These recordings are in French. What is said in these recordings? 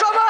সবাই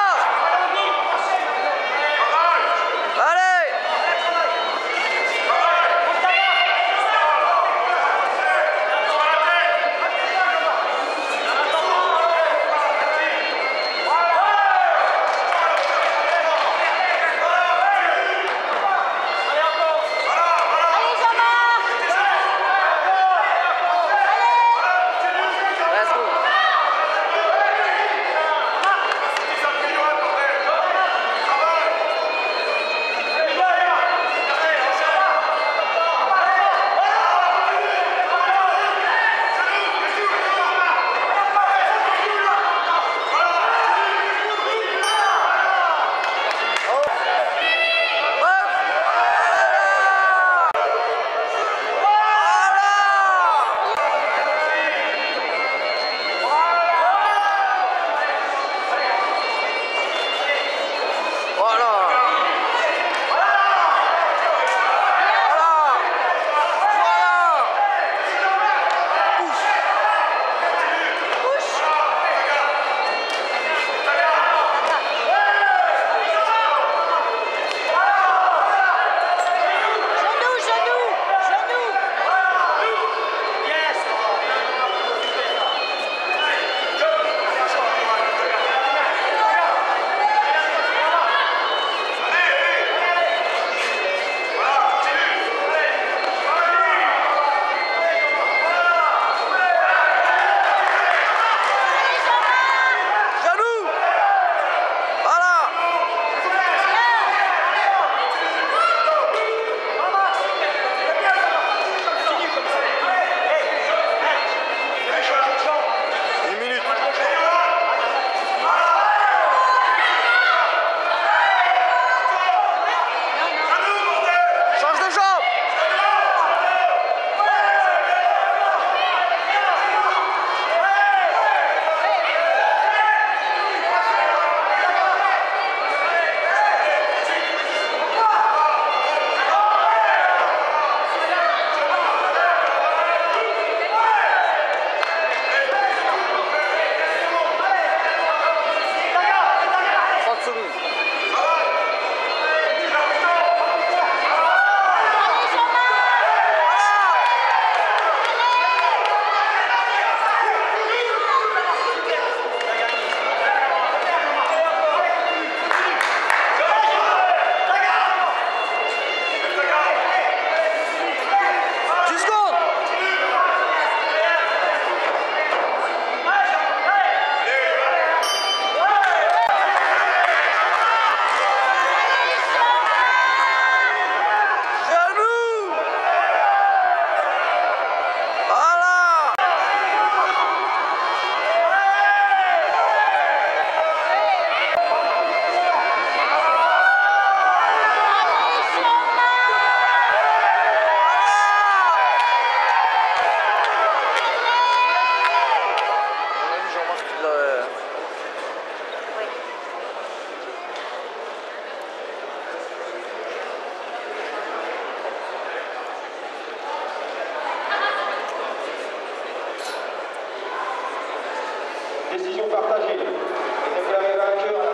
Décision partagée. Et déclarée vainqueur